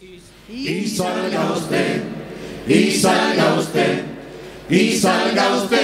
Y salga usted, y salga usted, y salga usted.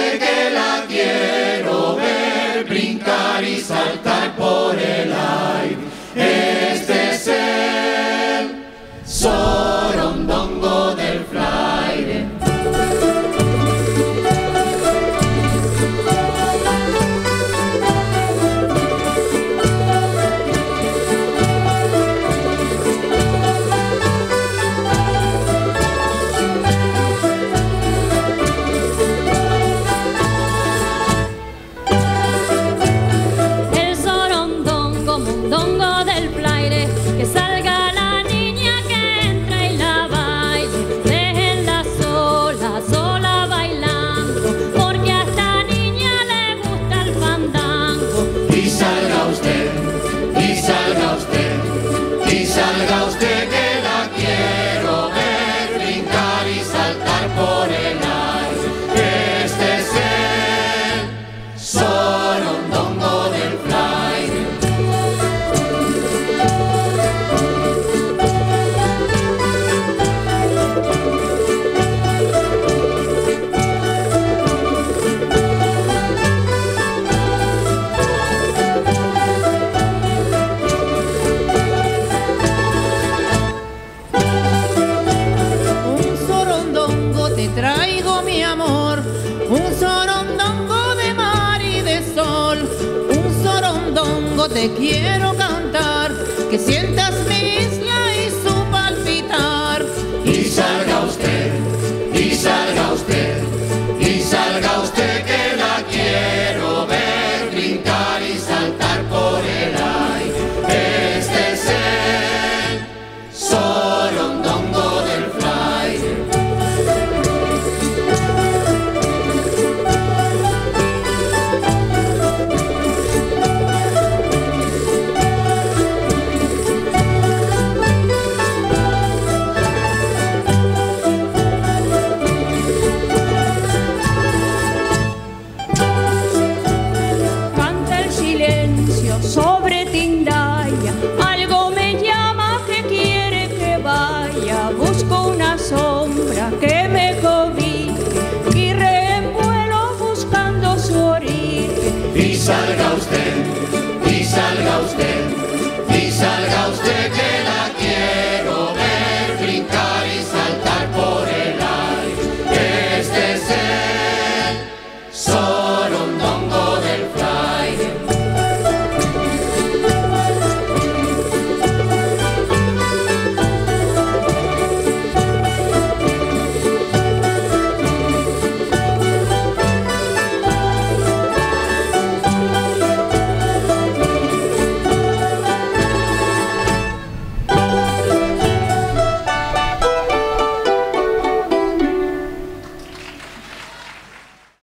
saltar por el mi amor. Un sorondongo de mar y de sol. Un sorondongo te quiero cantar. Que sientas sobre Tindaya. Algo me llama que quiere que vaya. Busco una sombra que me cobije y revuelo buscando su origen. Y salga usted, y salga usted.